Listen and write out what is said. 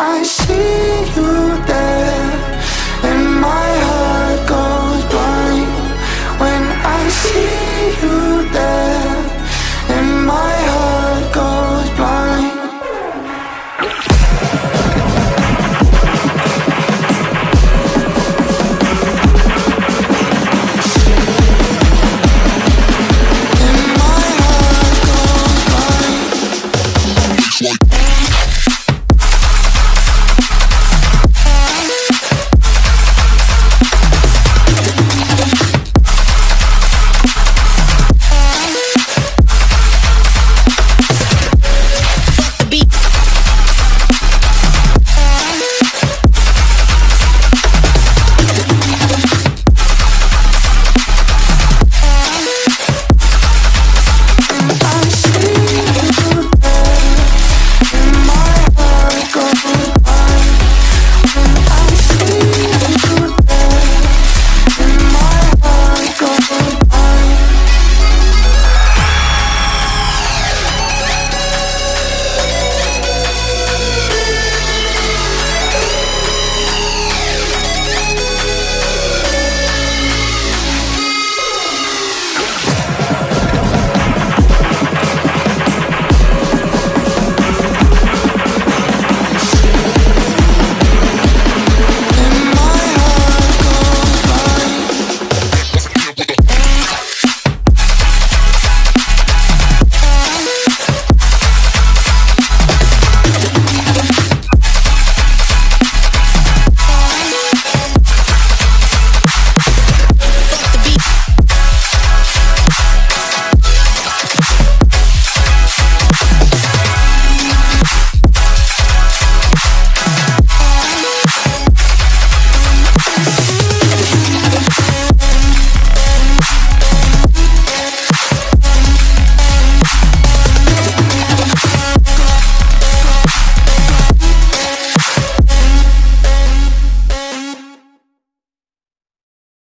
I see you there And my heart goes blind. When I see you there